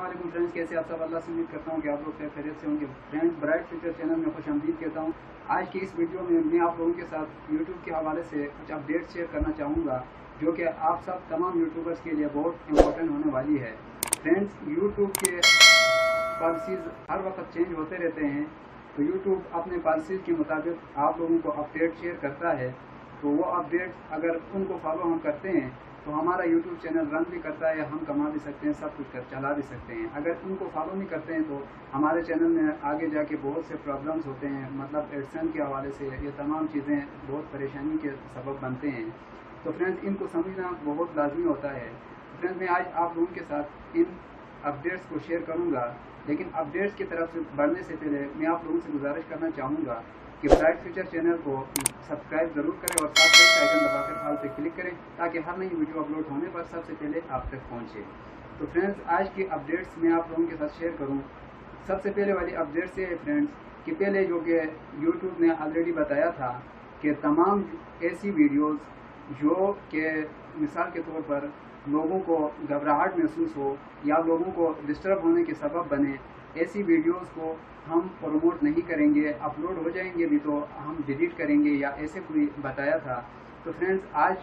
Aslam friends कैसे आप सब अल्लाह से उम्मीद करता हूँ कि आप लोग खैरियत से होंगे। फ्रेंड्स ब्राइट फ्यूचर चैनल में खुश आमदीद कहता हूँ। आज की इस वीडियो में मैं आप लोगों के साथ यूट्यूब के हवाले से कुछ अपडेट शेयर करना चाहूँगा, जो कि आप सब तमाम यूट्यूबर्स के लिए बहुत इंपॉर्टेंट होने वाली है। फ्रेंड्स यूट्यूब के पॉलिसीज़ हर वक्त चेंज होते रहते हैं। तो यूट्यूब अपने पॉलिसीज़ के मुताबिक आप लोगों को अपडेट शेयर करता है। तो वो अपडेट अगर उनको फॉलो हम करते हैं तो हमारा यूट्यूब चैनल रन भी करता है हम कमा भी सकते हैं, सब कुछ कर, चला भी सकते हैं। अगर उनको फॉलो नहीं करते हैं तो हमारे चैनल में आगे जाके बहुत से प्रॉब्लम्स होते हैं मतलब एडसन के हवाले से ये तमाम चीज़ें बहुत परेशानी के सबब बनते हैं। तो फ्रेंड्स इनको समझना बहुत लाजमी होता है। फ्रेंड्स मैं आज आप लोगों के साथ इन अपडेट्स को शेयर करूँगा, लेकिन अपडेट्स की तरफ़ से बढ़ने से पहले मैं आप लोगों से गुजारिश करना चाहूँगा कि ब्राइट फ्यूचर चैनल को सब्सक्राइब ज़रूर करें और साथ बेल आइकन दबाकर हाल पे क्लिक करें ताकि हर नई वीडियो अपलोड होने पर सबसे पहले आप तक पहुँचे। तो फ्रेंड्स आज की अपडेट्स मैं आप लोगों के साथ शेयर करूँ। सबसे पहले वाली अपडेट्स ये है फ्रेंड्स कि पहले जो कि यूट्यूब ने ऑलरेडी बताया था कि तमाम ऐसी वीडियोस जो कि मिसाल के तौर पर लोगों को घबराहट महसूस हो या लोगों को डिस्टर्ब होने के सबब बने ऐसी वीडियोस को हम प्रमोट नहीं करेंगे अपलोड हो जाएँगे भी तो हम डिलीट करेंगे या ऐसे कोई बताया था। तो फ्रेंड्स आज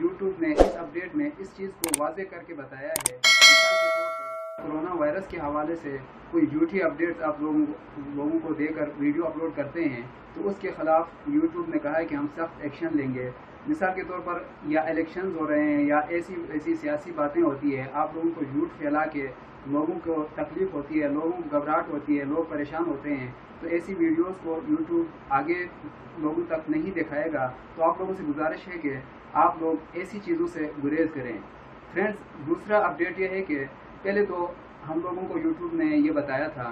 यूट्यूब ने इस अपडेट में इस चीज़ को वाजे करके बताया है कोरोना वायरस के हवाले से कोई झूठी अपडेट्स आप लोगों लोगों को देकर वीडियो अपलोड करते हैं तो उसके खिलाफ यूट्यूब ने कहा है कि हम सख्त एक्शन लेंगे। मिसाल के तौर पर, या इलेक्शंस हो रहे हैं, या ऐसी ऐसी सियासी बातें होती है, आप लोगों को झूठ फैला के लोगों को तकलीफ़ होती है, लोगों को घबराहट होती है, लोग परेशान होते हैं तो ऐसी वीडियोस को यूट्यूब आगे लोगों तक नहीं दिखाएगा। तो आप लोगों से गुजारिश है कि आप लोग ऐसी चीज़ों से गुरेज करें। फ्रेंड्स दूसरा अपडेट यह है कि पहले तो हम लोगों को यूट्यूब ने ये बताया था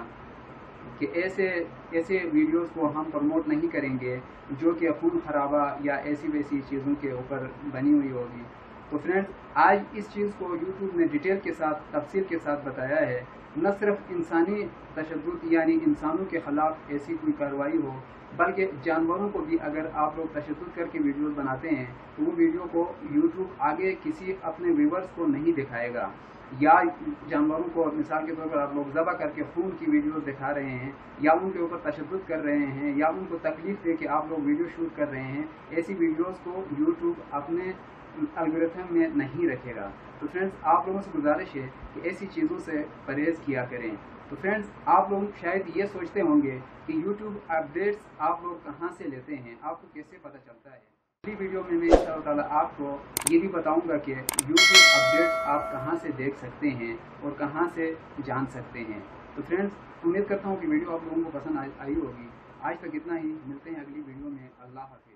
कि ऐसे ऐसे वीडियोस को हम प्रमोट नहीं करेंगे जो कि खून खराबा या ऐसी वैसी चीज़ों के ऊपर बनी हुई होगी। तो फ्रेंड्स आज इस चीज़ को यूट्यूब ने डिटेल के साथ, तफसील के साथ बताया है। न सिर्फ़ इंसानी तशद यानी इंसानों के ख़िलाफ़ ऐसी कोई कार्रवाई हो, बल्कि जानवरों को भी अगर आप लोग तशद करके वीडियोस बनाते हैं तो वो वीडियो को यूट्यूब आगे किसी अपने व्यूवर्स को नहीं दिखाएगा। या जानवरों को मिसाल के तौर पर आप लोग ज़बा करके खून की वीडियोस दिखा रहे हैं, या उनके ऊपर तशद कर रहे हैं, या उनको तकलीफ़ दे के आप लोग वीडियो शूट कर रहे हैं, ऐसी वीडियोस को यूट्यूब अपने अलगोरिथम में नहीं रखेगा। तो फ्रेंड्स आप लोगों से गुजारिश है कि ऐसी चीज़ों से परहेज़ किया करें। तो फ्रेंड्स आप लोग शायद ये सोचते होंगे कि यूट्यूब अपडेट्स आप लोग कहाँ से लेते हैं, आपको कैसे पता चलता है? अगली वीडियो में मैं इन आपको, ये भी बताऊँगा कि यूट्यूब अपडेट आप कहाँ से देख सकते हैं और कहाँ से जान सकते हैं। तो फ्रेंड्स उम्मीद करता हूँ कि वीडियो आप लोगों को पसंद आई होगी। आज तक इतना ही, मिलते हैं अगली वीडियो में। अल्लाह हाफिज़।